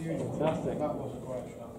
Nothing. That was a great shot.